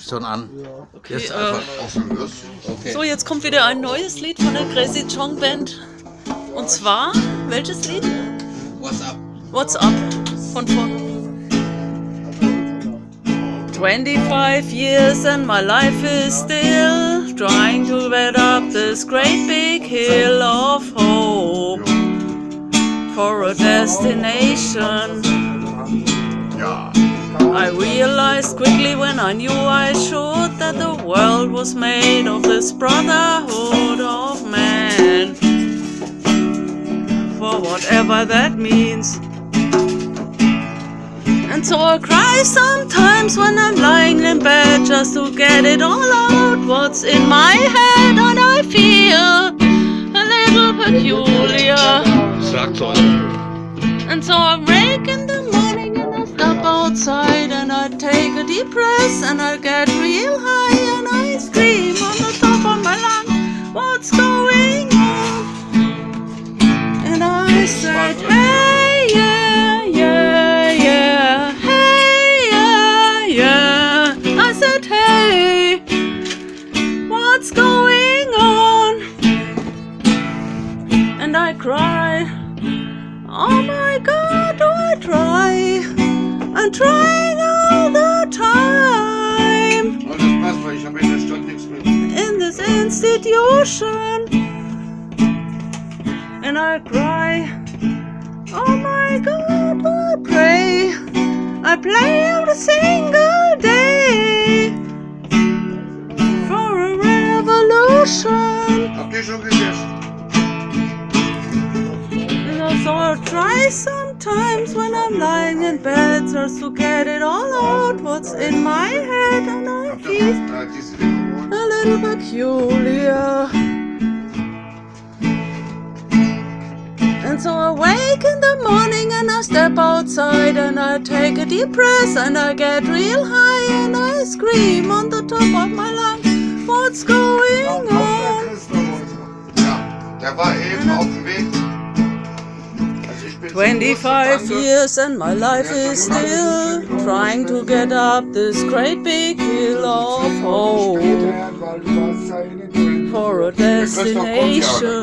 Schon an. Okay, Jetzt äh. Okay. so, jetzt kommt wieder ein neues Lied von der Crazy Chong Band. Und zwar, welches Lied? What's up? What's Up von vor 25 years and my life is still trying to get up this great big hill of hope for a destination. Ja. I realized quickly when I knew I should that the world was made of this brotherhood of man. For whatever that means. And so I cry sometimes when I'm lying in bed just to get it all out what's in my head, and I feel a little peculiar. And so I take a deep breath and I get real high and I scream on the top of my lungs, what's going on? And I said, hey, yeah, yeah, yeah, hey, yeah, yeah. I said, hey, what's going on? And I cry. Oh my god, do I try? I'm trying in this institution. And I cry. Oh my god, do I pray? I play every single day for a revolution. Habt ihr schon gegessen? And also I try sometimes when I'm lying in bed just to get it all out what's in my head and I Habt feel little peculiar. And so I wake in the morning and I step outside and I take a deep breath and I get real high and I scream on the top of my lungs, what's going on? Ja, der war eben auf dem Weg. Mm. Bin 25 years and my life is still trying to get up this great big hill of hope for a destination.